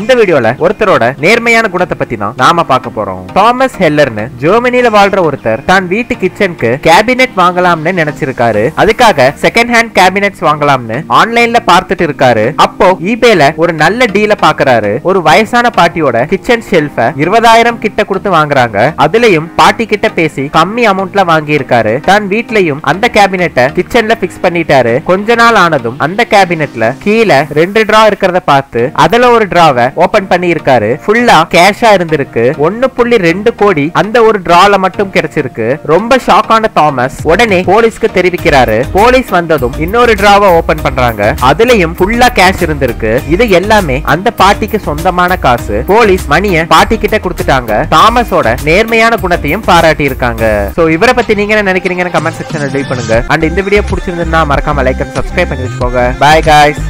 இந்த வீடியோல ஒருத்தரோட நேர்மையான குணத்தை பத்தி தான் நாம பார்க்க போறோம். தாமஸ் ஹெல்லர்னு ஜெர்மனில வாழ்ற ஒருத்தர் தான் வீட்டு கிச்சனுக்கு கேபினெட் வாங்கலாம்னு நினைச்சிருக்காரு. அதுக்காக செகண்ட் ஹேண்ட் கேபினெட்ஸ் வாங்கலாம்னு ஆன்லைன்ல பார்த்துட்டு இருக்காரு. அப்போ ஈபேல ஒரு நல்ல டீல பாக்குறாரு. ஒரு வயசான பாட்டியோட கிச்சன் ஷெல்ஃப இருபதாயிரம் கிட்ட கொடுத்து வாங்குறாங்க. அதுலயும் பாட்டி கிட்ட பேசி கம்மி அமௌண்ட்ல வாங்கி இருக்காரு தான் வீட்லயும் அந்த கேபினெட்டை கிச்சன்ல பிக்ஸ் பண்ணிட்டாரு. கொஞ்ச நாள் ஆனதும் அந்த கேபினெட்ல கீழே ரெண்டு டிரா இருக்கிறத பார்த்து அதுல ஒரு டிராவை ஓபன் பண்ணி இருக்காரு ஃபுல்லா கேஷா இருந்திருக்கு. ஒன்னு புள்ளி ரெண்டு கோடி அந்த ஒரு டிரால மட்டும் கிடைச்சிருக்கு. ரொம்ப ஷாக்கான தாமஸ் உடனே போலீஸ்க்கு தெரிவிக்கிறாரு. போலீஸ் வந்ததும் இன்னொரு டிராவை ஓபன் பண்றாங்க. அதுலயும் ஃபுல்லா கேஷ் இருந்திருக்கு. இது எல்லாமே அந்த பாட்டிக்கு சொந்தமான காசு. போலீஸ் மணிய பாட்டி கிட்ட கொடுத்துட்டாங்க. தாமஸோட நேர்மையான குணத்தையும் பாராட்டி இருக்காங்க சோ இவரை பத்தி நீங்க என்ன நினைக்கிறீங்கன்னு கமெண்ட் செக்ஷன்ல லீவ் பண்ணுங்க. அண்ட் இந்த வீடியோ பிடிச்சிருந்ததுன்னா மறக்காம லைக் அண்ட் சப்ஸ்கிரைப் பண்ணி வச்சுக்கோங்க பாய் காய்ஸ்